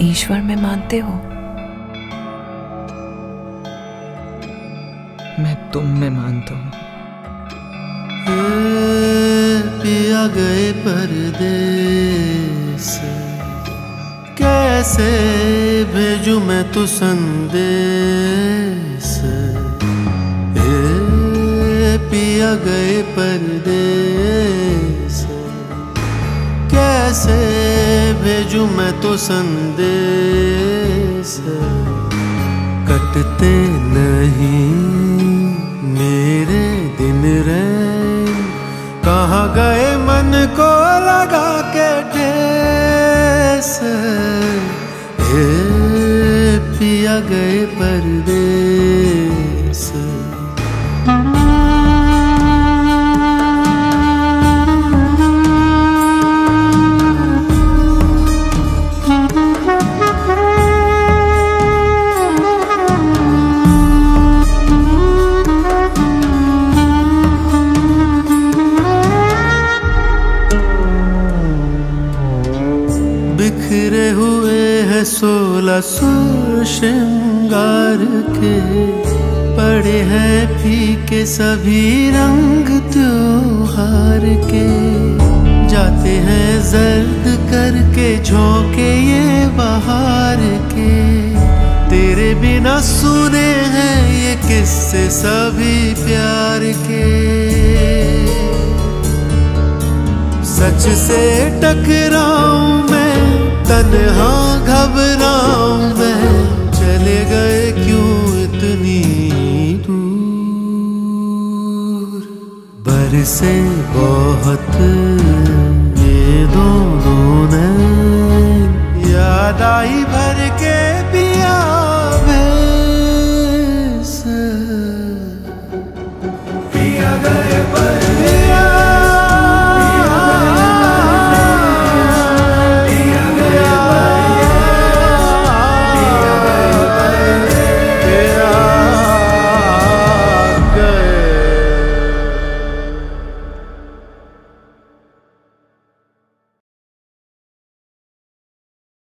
ईश्वर में मानते हो? मैं तुम में मानता हूँ। पिया गए परदेस। कैसे भेजू मैं तू संदेश पिया गए परदेस। कैसे भेजू मैं तो संदेश। कटते नहीं मेरे दिन रे। कहाँ गए मन को लगा के ठेस। ए पिया गए परदेस। बिखरे हुए हैं सोलह सौ श्रृंगार के। पड़े हैं फीके सभी रंग त्योहार के। जाते हैं जर्द करके, झोंके ये बहार के। तेरे बिना सुने हैं ये किस्से सभी प्यार के। सच से टकराऊं मैं तनहा घबराऊं मैं। चले गए क्यों इतनी दूर? बरसे बहुत ये दोनों ने याद आई भर के